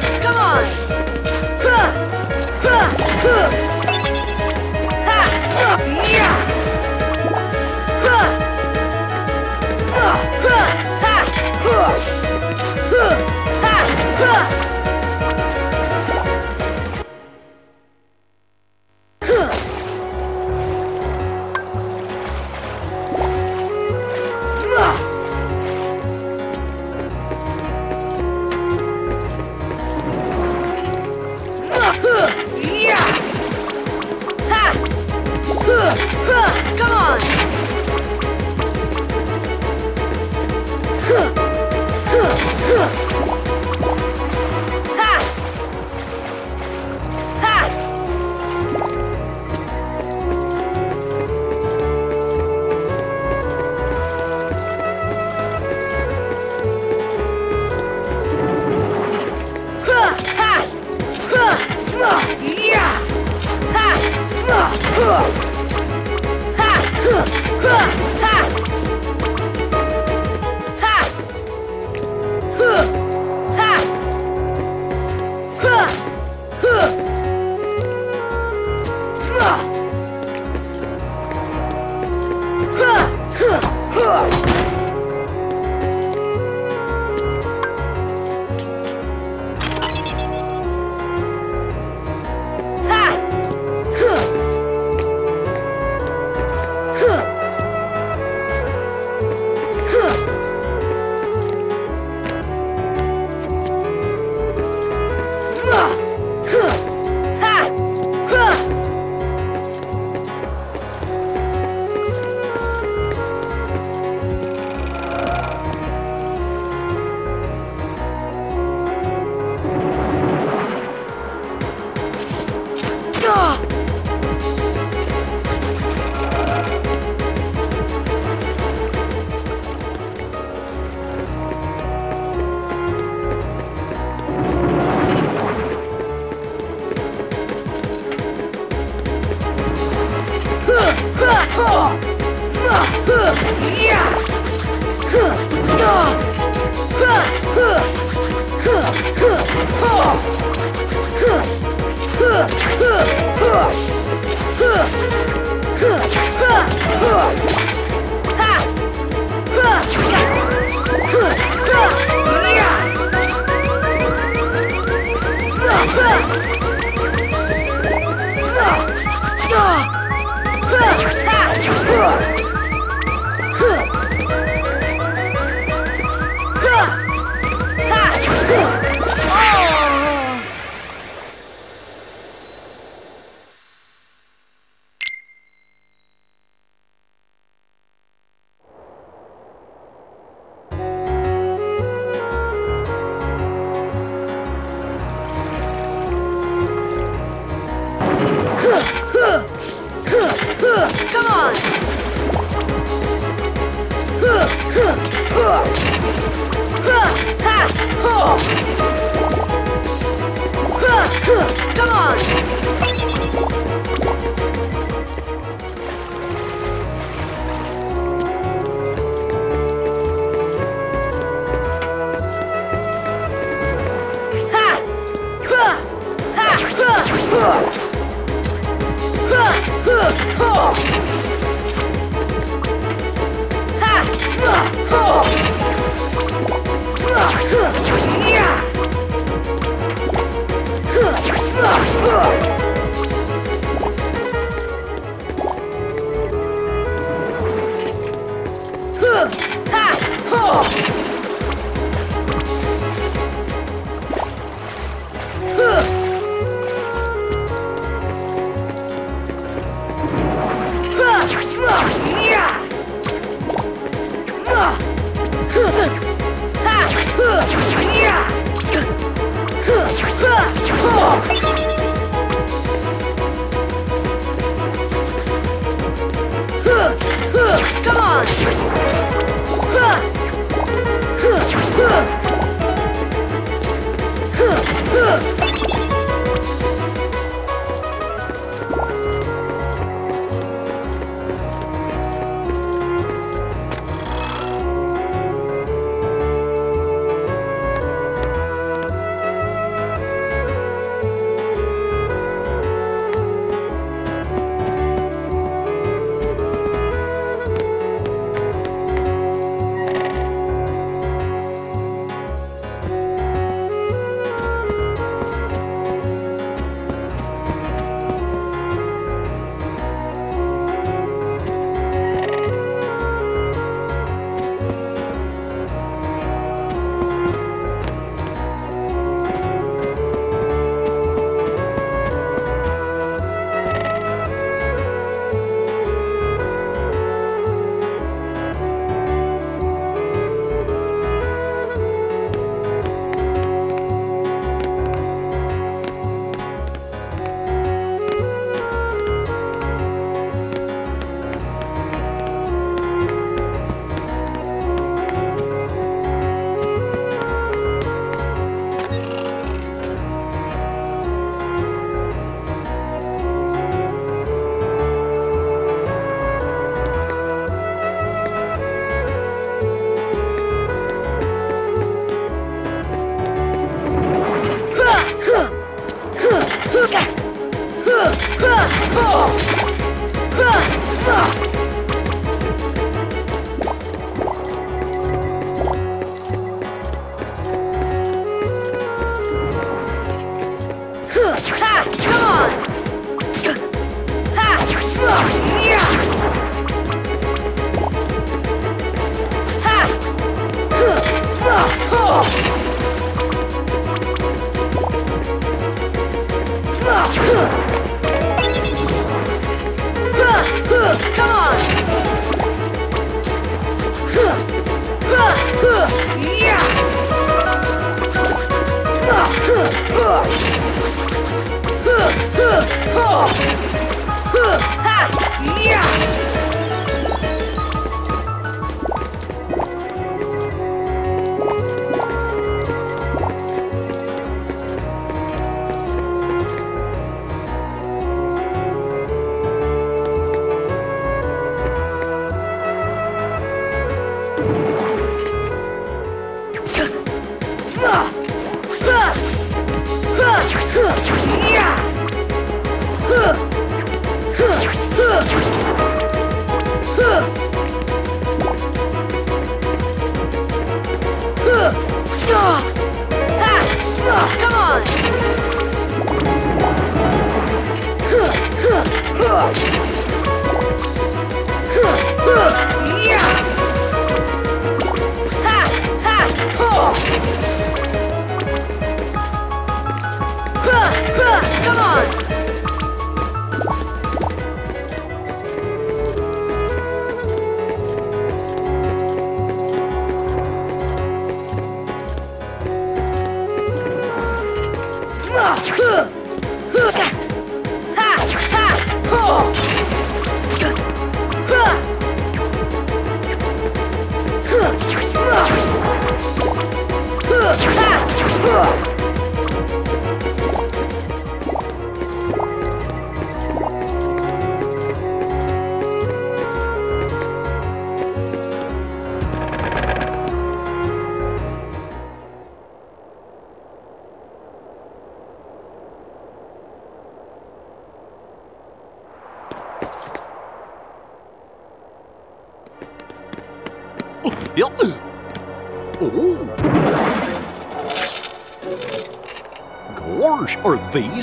Come on!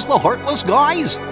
The Heartless guys?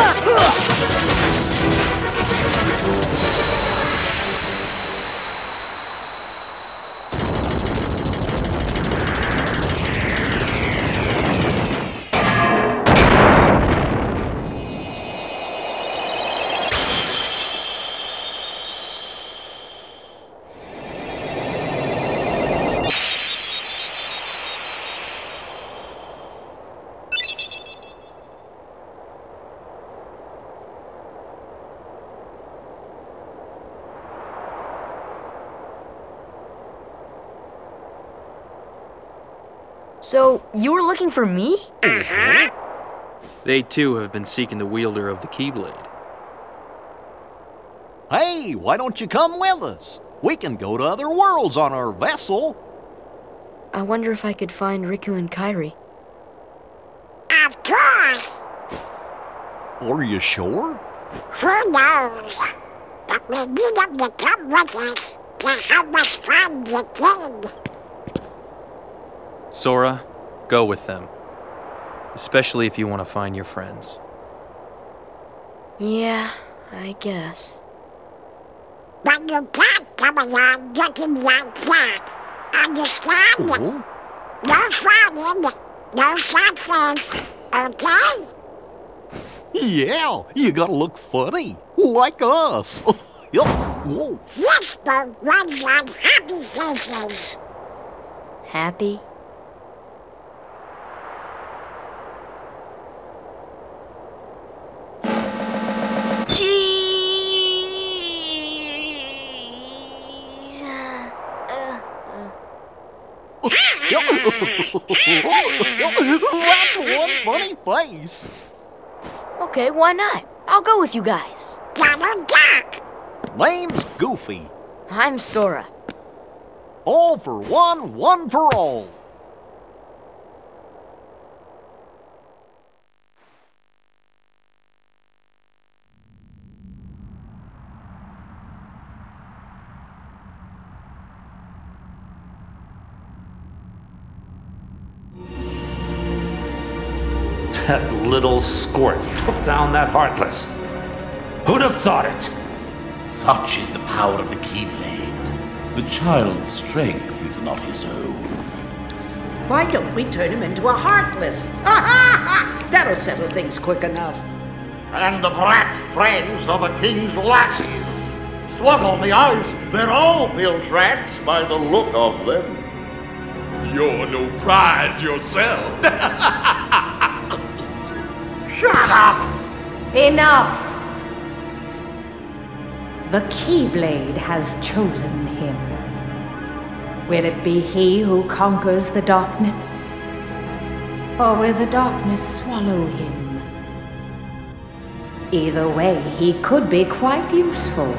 Ha! You were looking for me? Mm-hmm. They too have been seeking the wielder of the Keyblade. Hey, why don't you come with us? We can go to other worlds on our vessel. I wonder if I could find Riku and Kairi. Of course. Are you sure? Who knows? But we need them to come with us to help us find the kid. Sora, go with them. Especially if you want to find your friends. Yeah, I guess. But you can't come along looking like that. Understand? Oh, No frowning, no sad face, okay? yeah, you gotta look funny, like us. Yup. Whoa. Whisper runs on happy faces. Happy? That's one funny face. okay, why not? I'll go with you guys. Name's Goofy. I'm Sora. All for one, one for all. That little squirt took down that Heartless. Who'd have thought it? Such is the power of the Keyblade. The child's strength is not his own. Why don't we turn him into a Heartless? Ha ha ha! That'll settle things quick enough. And the brat's friends are the king's lasses. Slug on the ice, they're all bilge rats by the look of them. You're no prize yourself. Shut up! Enough! The Keyblade has chosen him. Will it be he who conquers the darkness? Or will the darkness swallow him? Either way, he could be quite useful.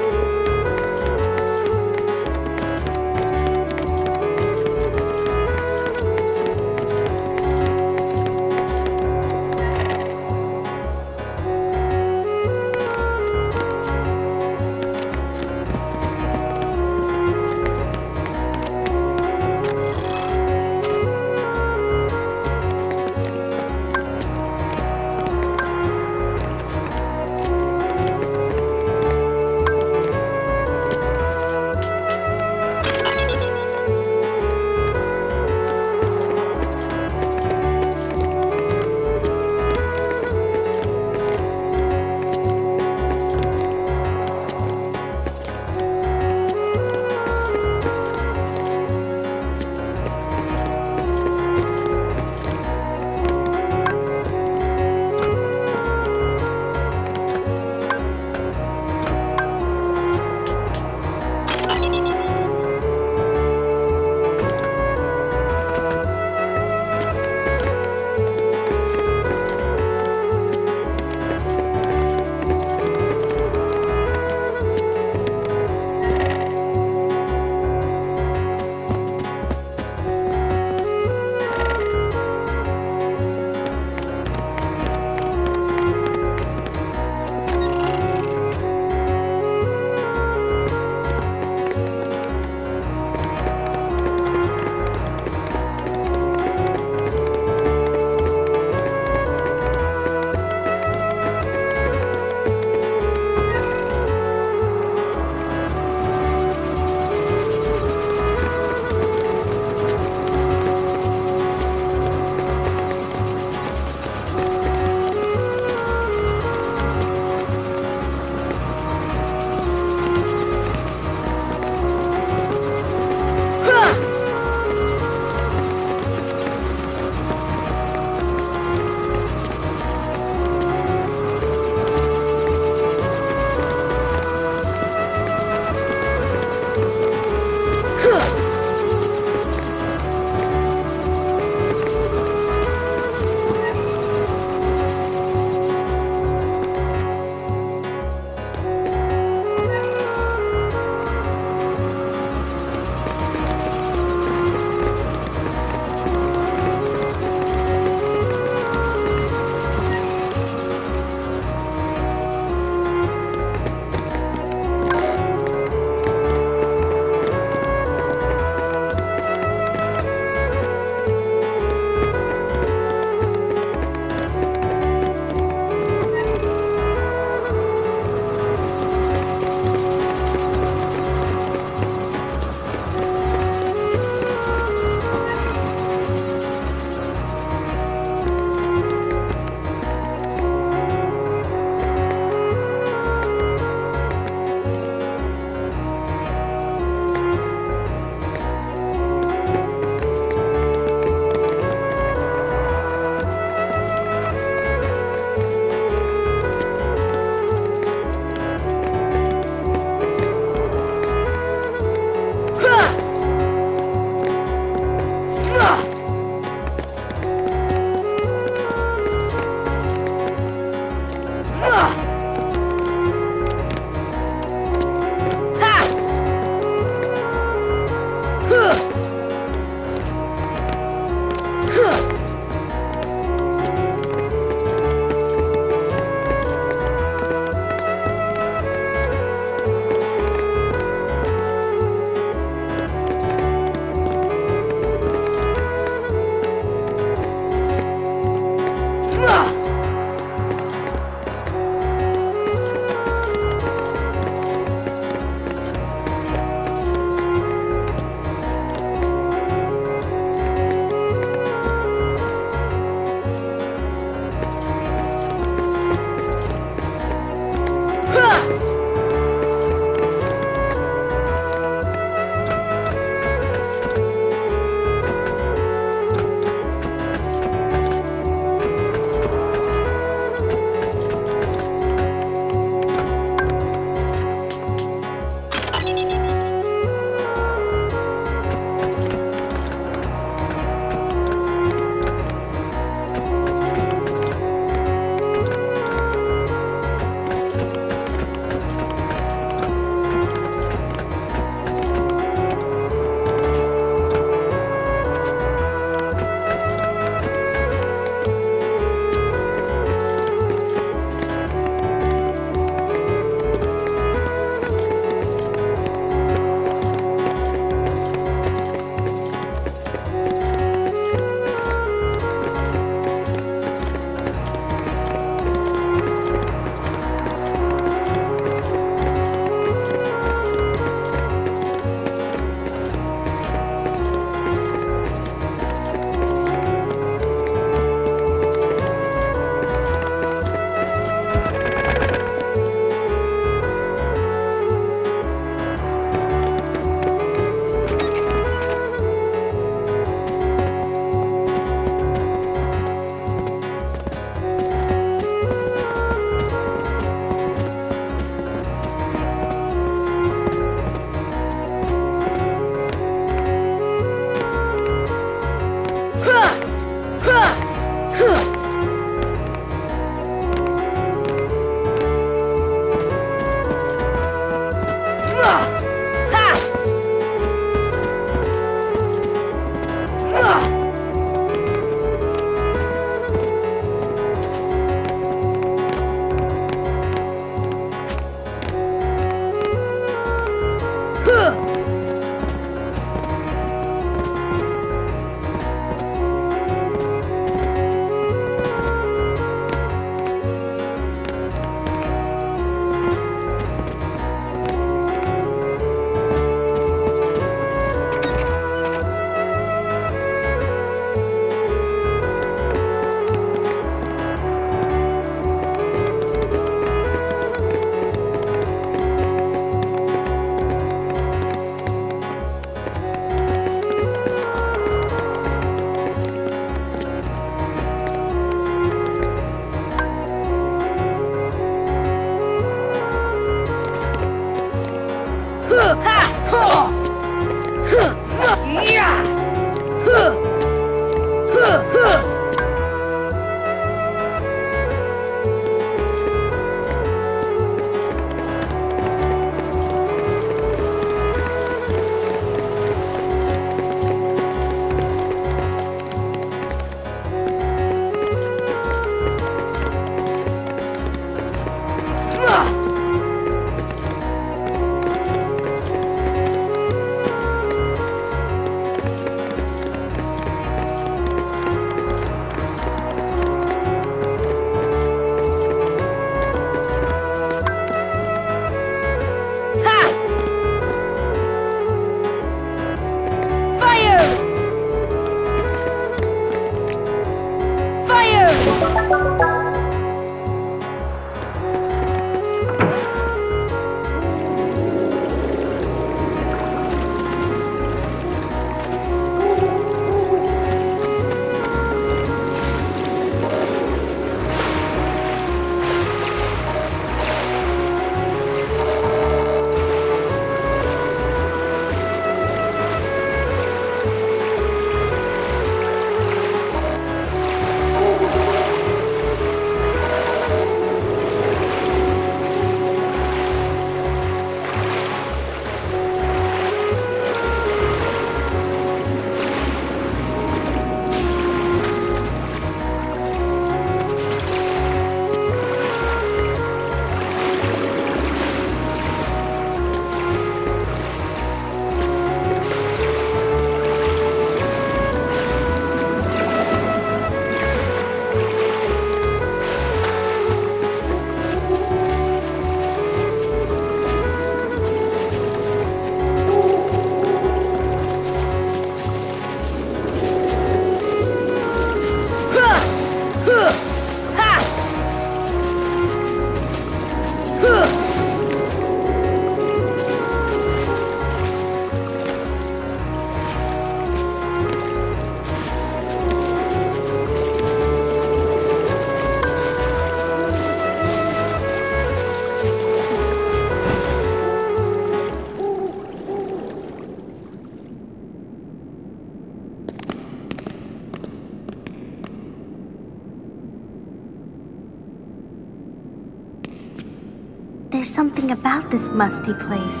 This musty place.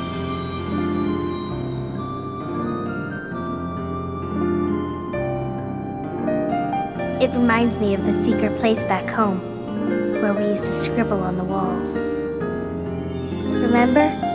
It reminds me of the secret place back home, where we used to scribble on the walls. Remember?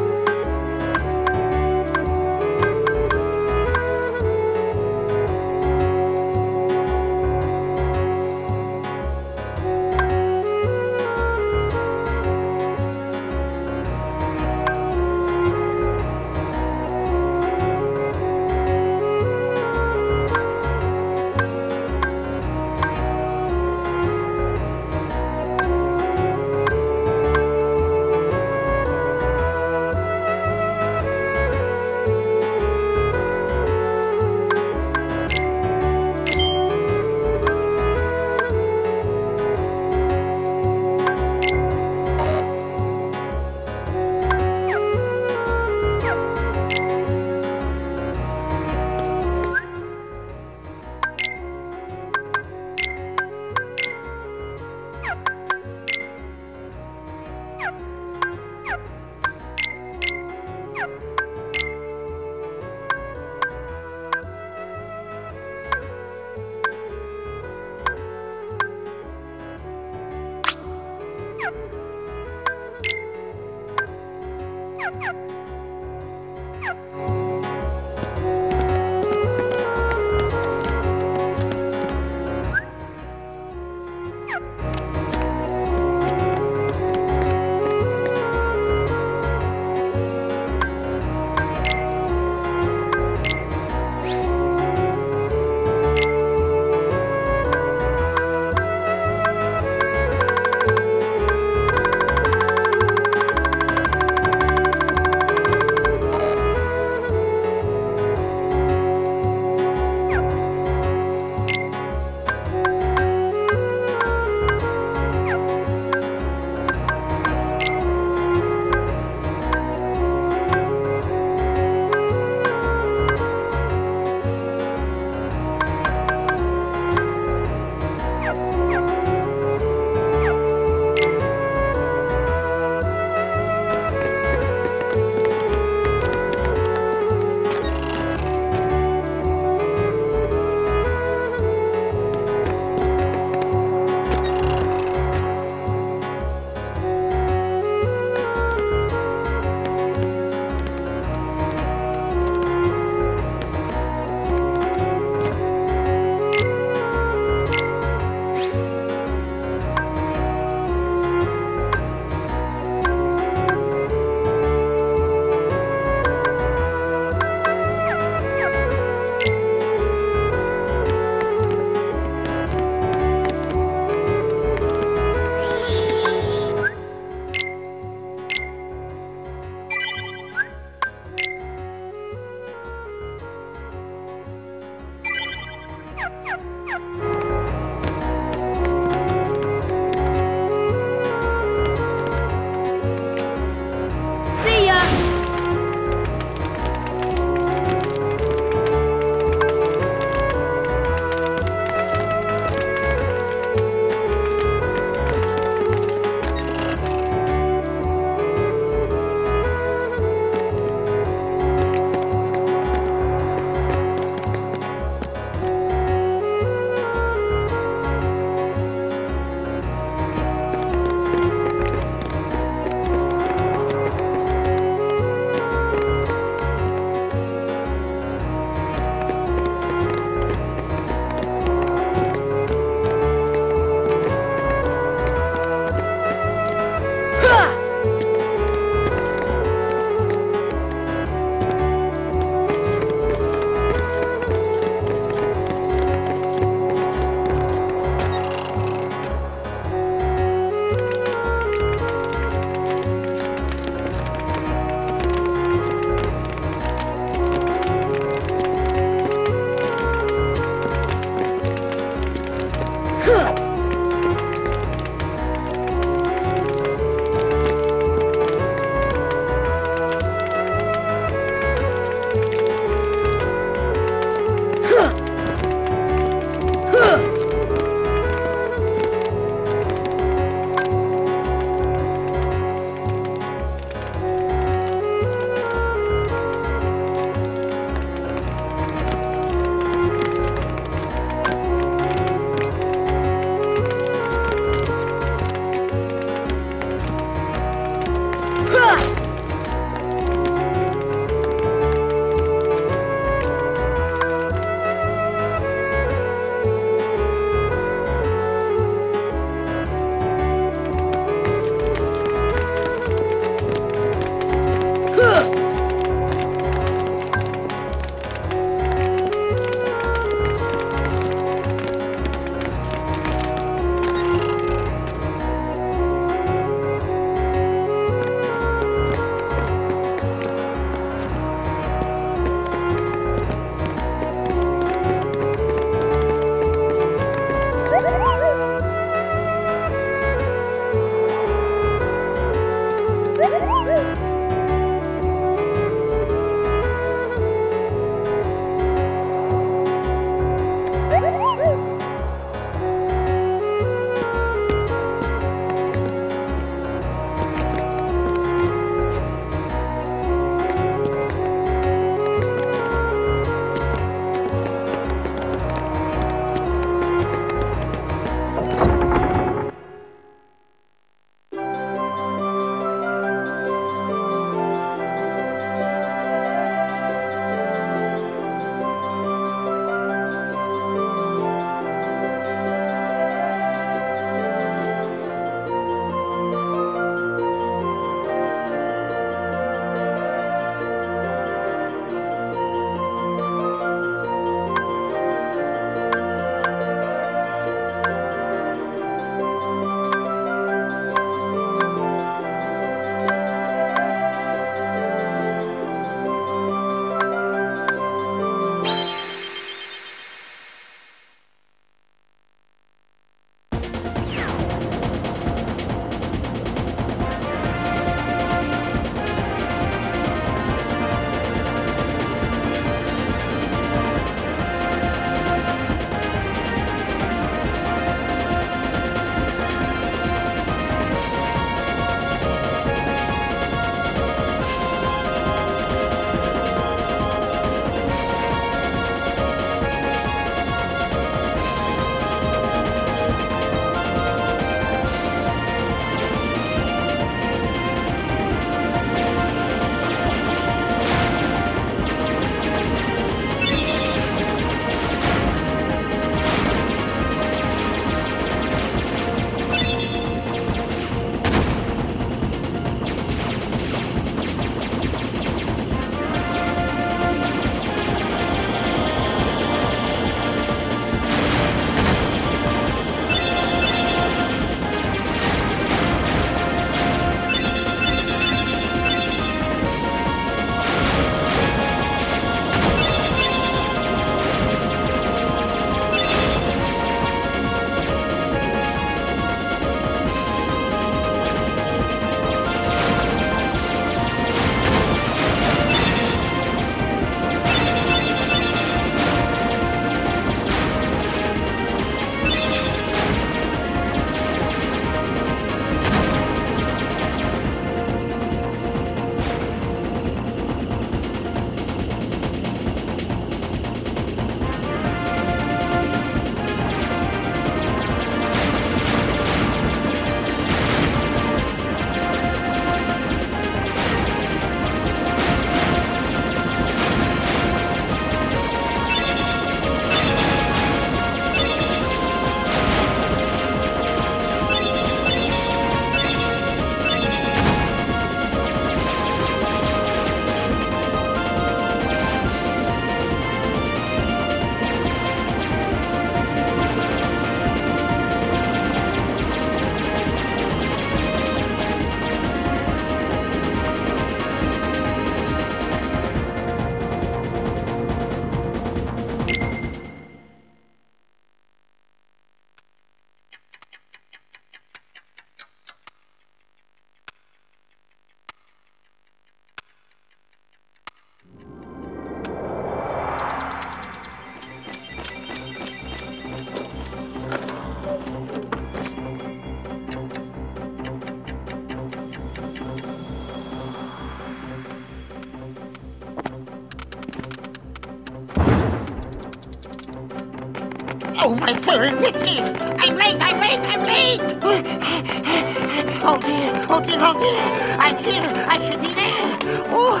Oh dear, oh dear, oh dear! I'm here, I should be there! Oh,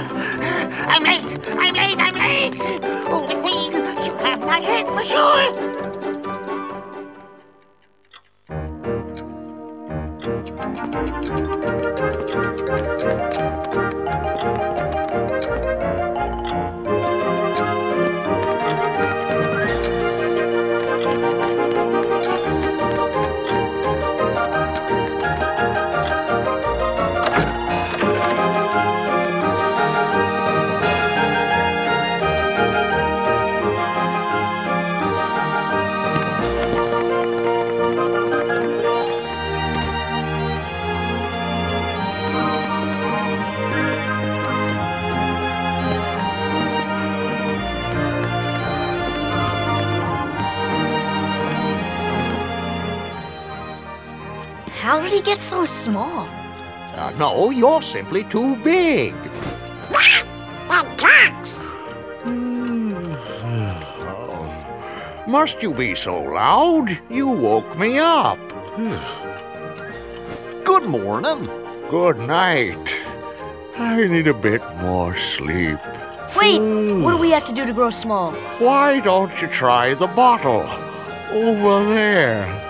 I'm late, I'm late, I'm late! Oh, the queen, she'll have my head for sure! How did he get so small? Uh, no, you're simply too big. That! Oh, Must you be so loud? You woke me up. Good morning. Good night. I need a bit more sleep. Wait, what do we have to do to grow small? Why don't you try the bottle? Over there.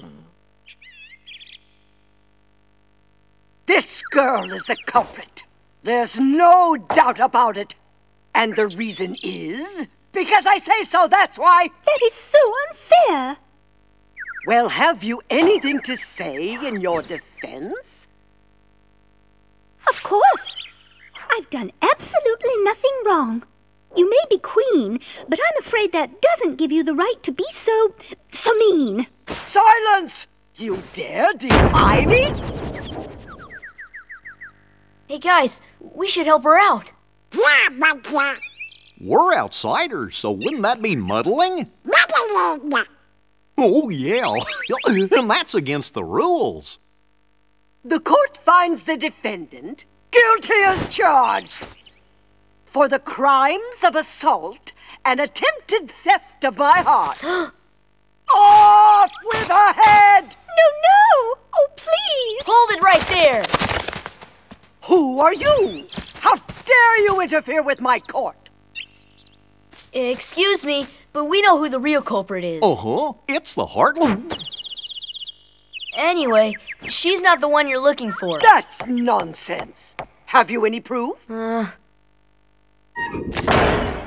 Presiding. This girl is the culprit. There's no doubt about it. And the reason is because I say so, that's why. That is so unfair. Well, have you anything to say in your defense? Of course. I've done absolutely nothing wrong. You may be queen, but I'm afraid that doesn't give you the right to be so. so mean. Silence! You dare defy me? Hey guys, we should help her out. We're outsiders, so wouldn't that be muddling? Oh, yeah. and that's against the rules. The court finds the defendant guilty as charged for the crimes of assault and attempted theft of my heart. Off with her head! No, no! Oh, please! Hold it right there! Who are you? How dare you interfere with my court? Excuse me, but we know who the real culprit is. Uh huh. It's the Heartless. Anyway, she's not the one you're looking for. That's nonsense. Have you any proof? Uh. Thank you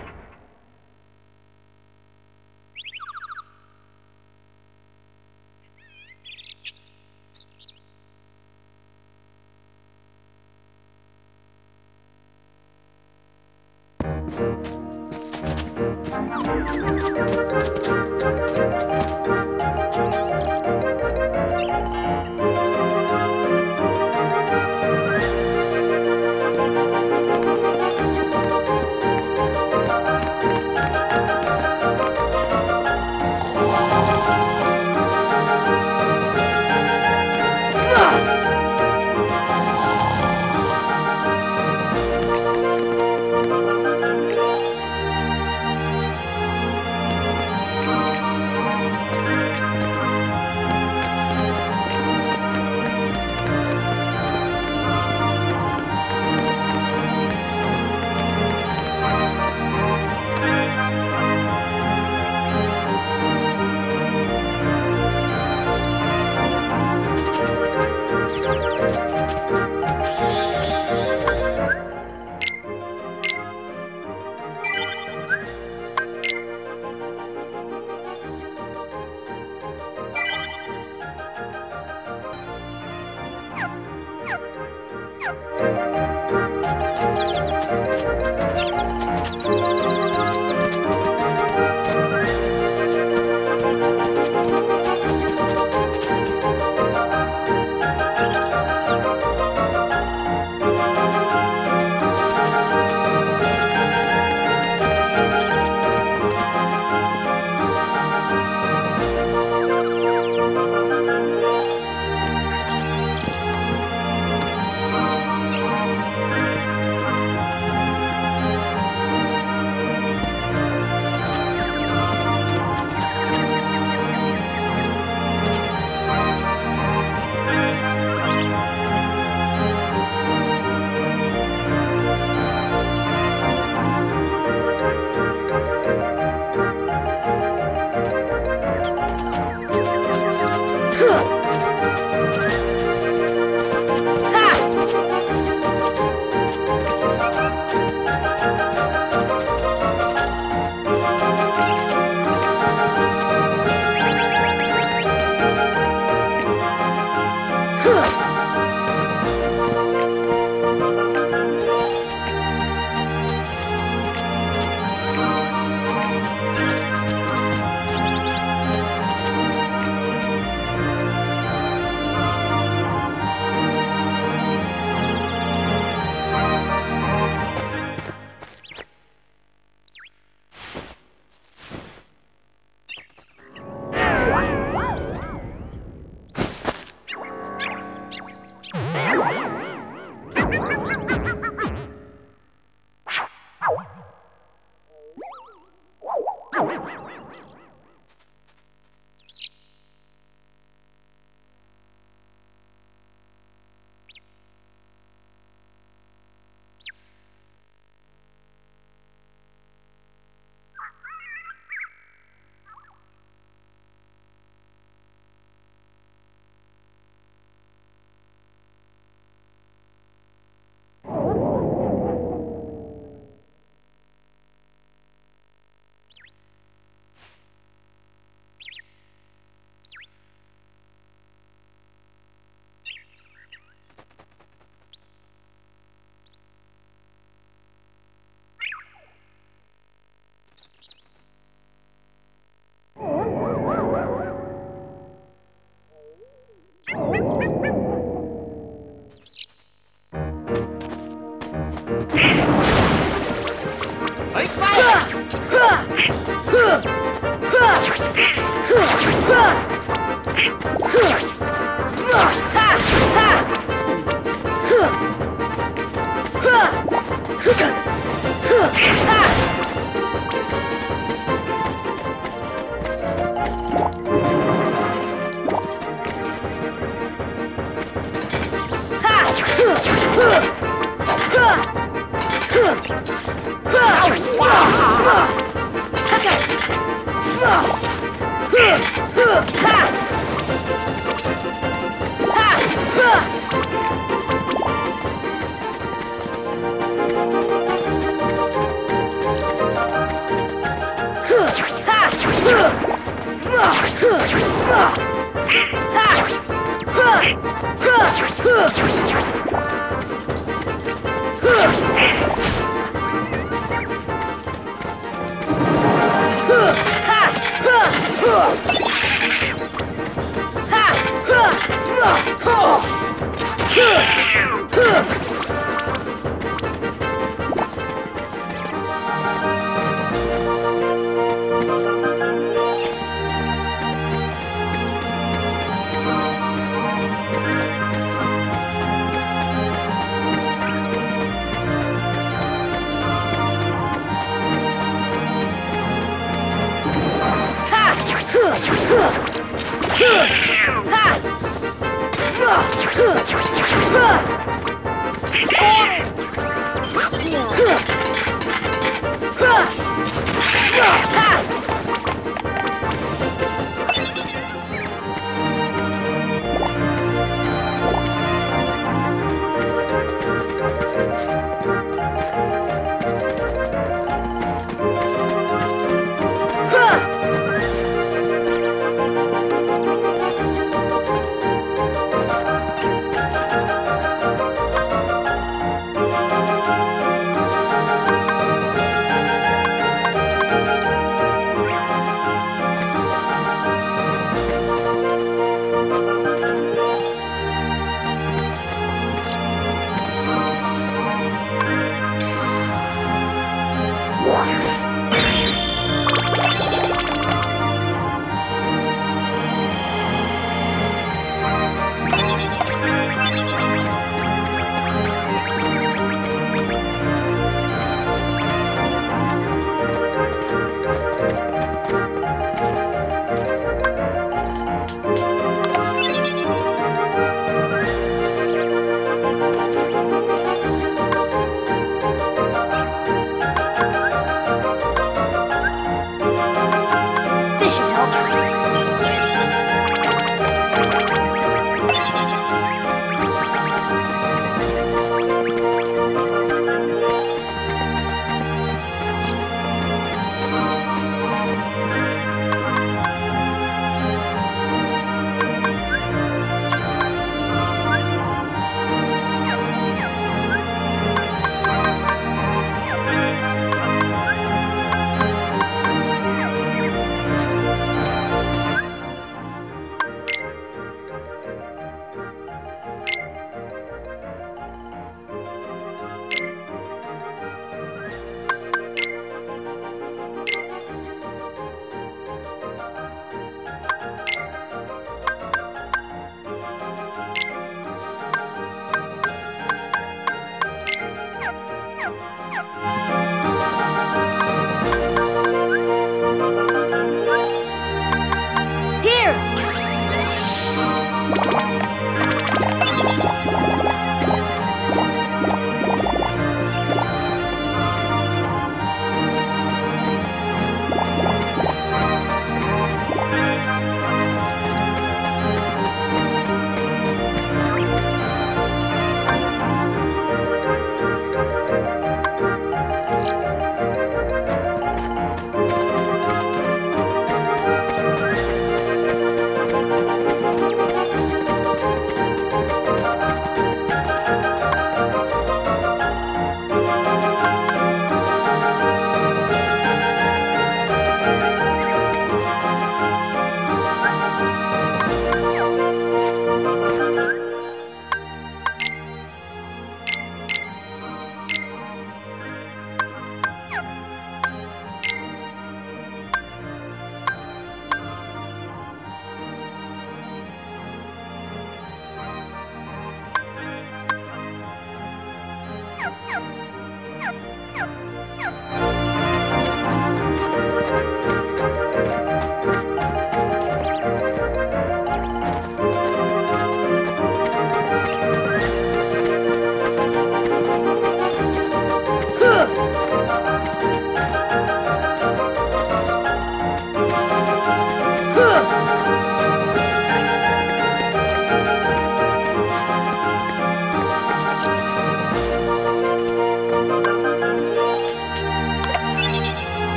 Ha!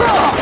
This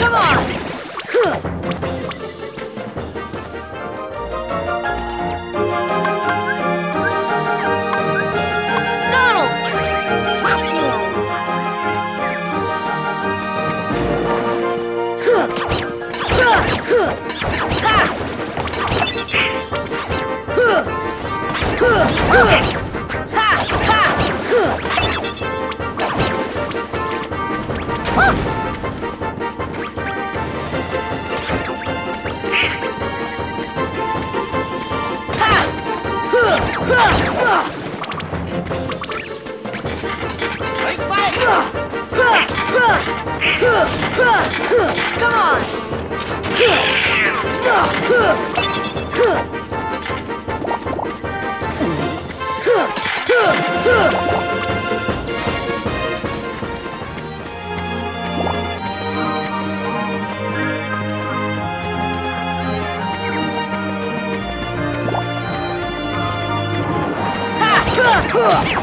Come on! Come on! This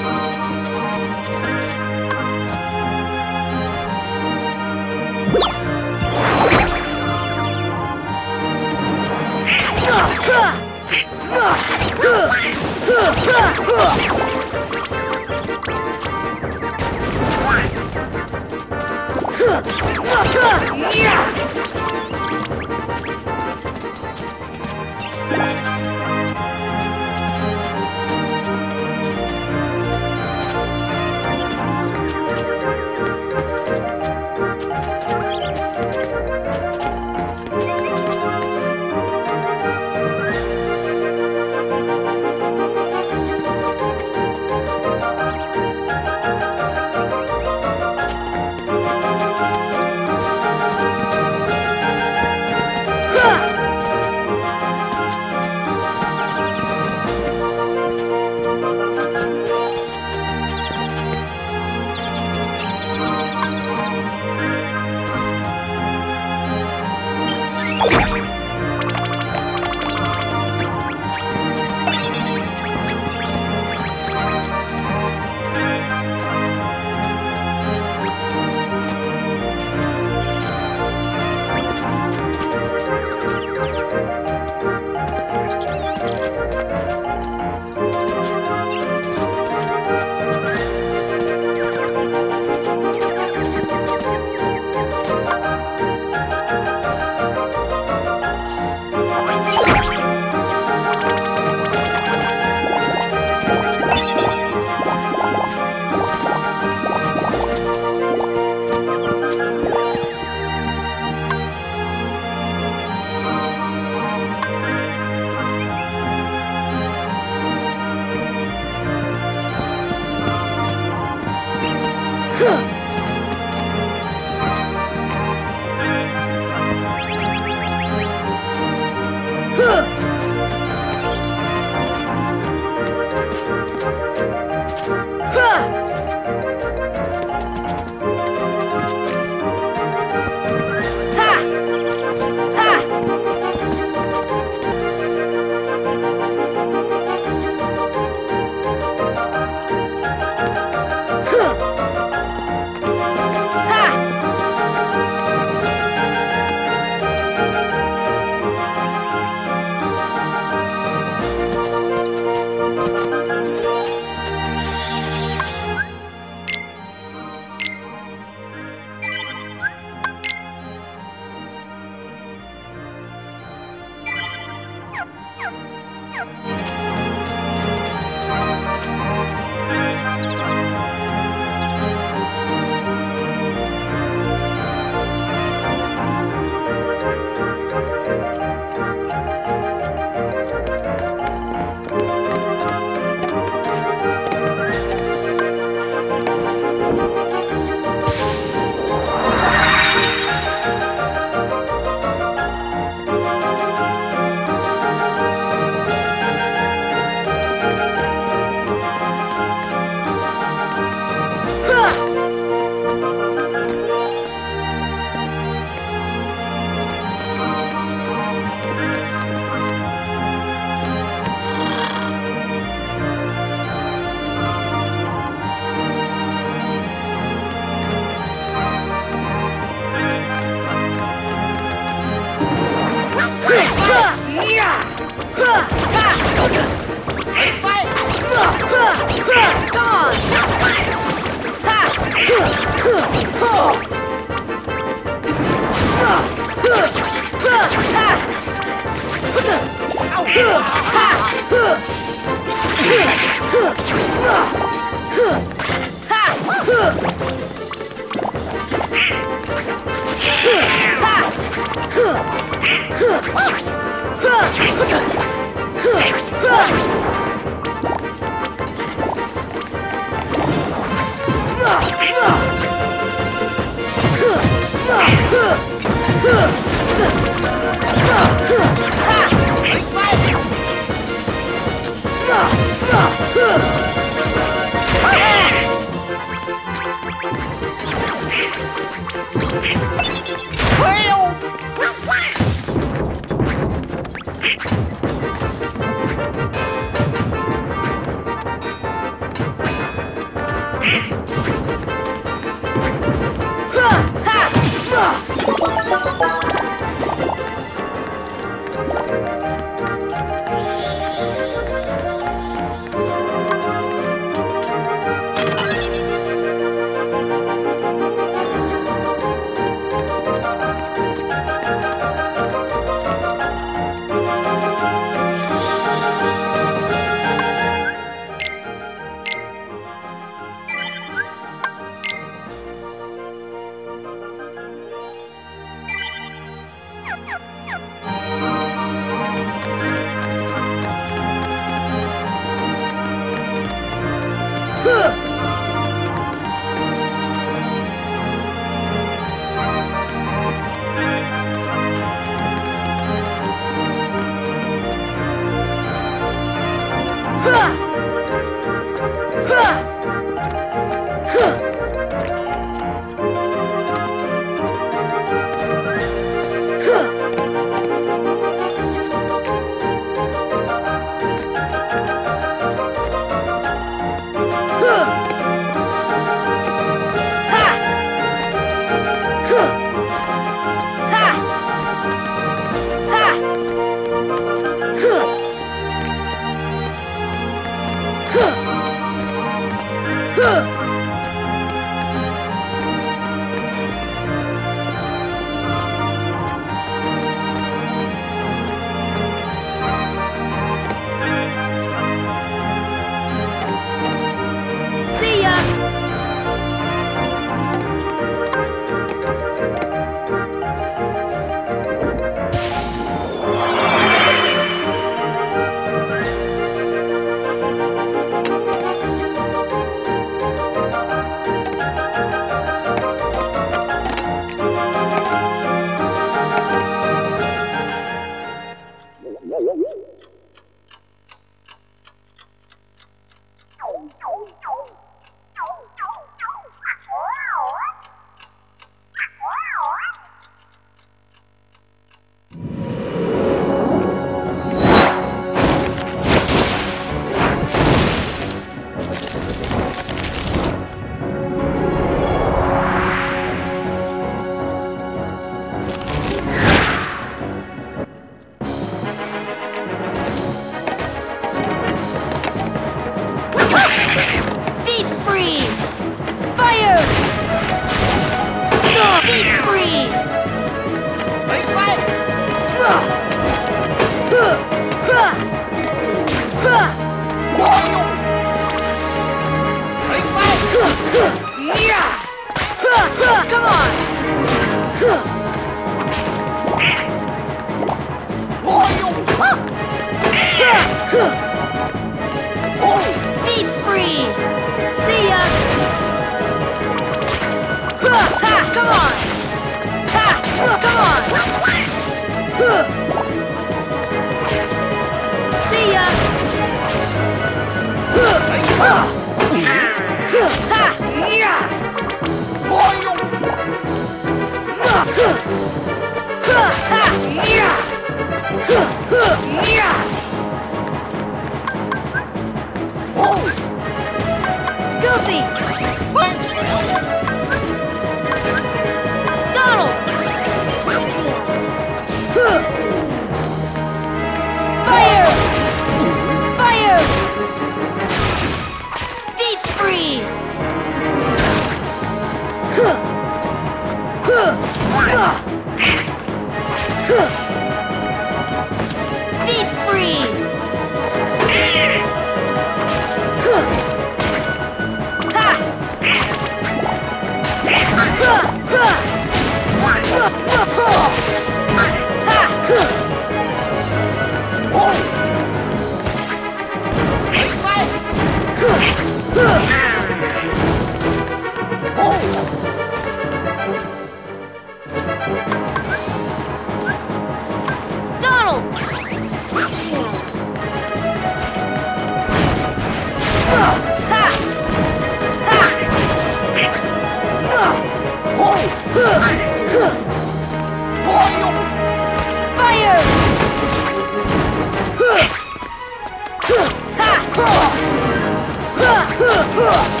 Ha!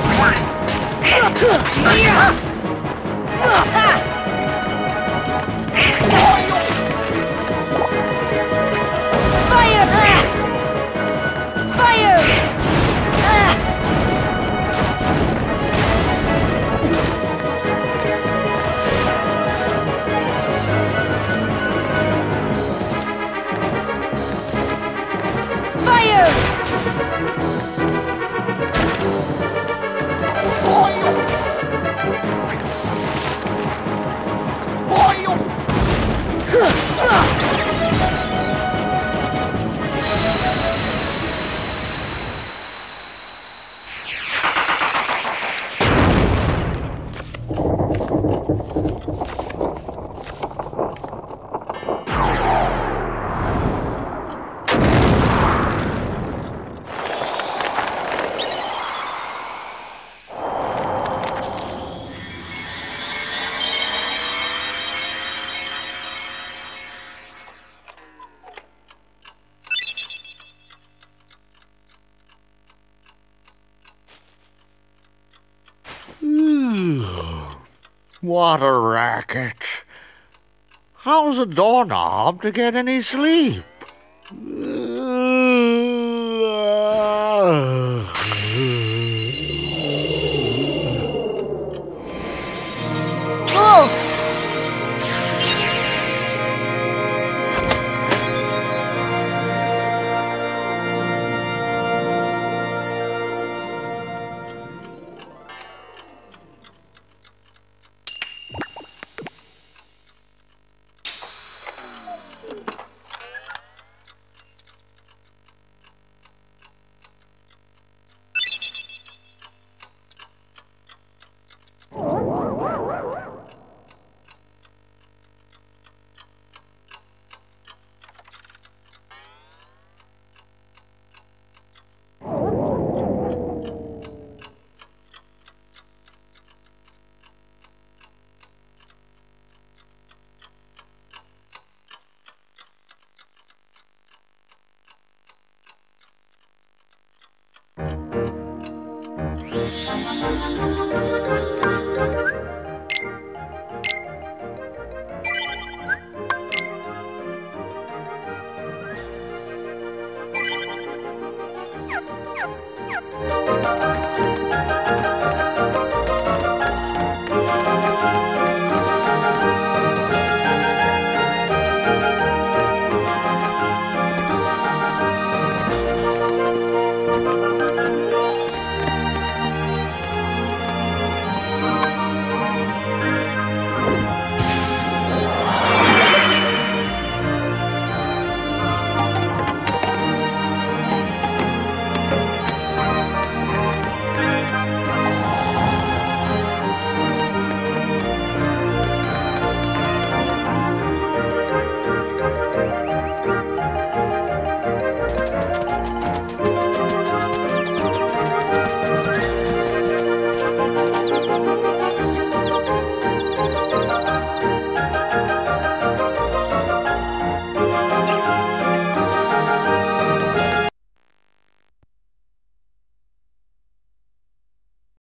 What a racket! How's a doorknob to get any sleep?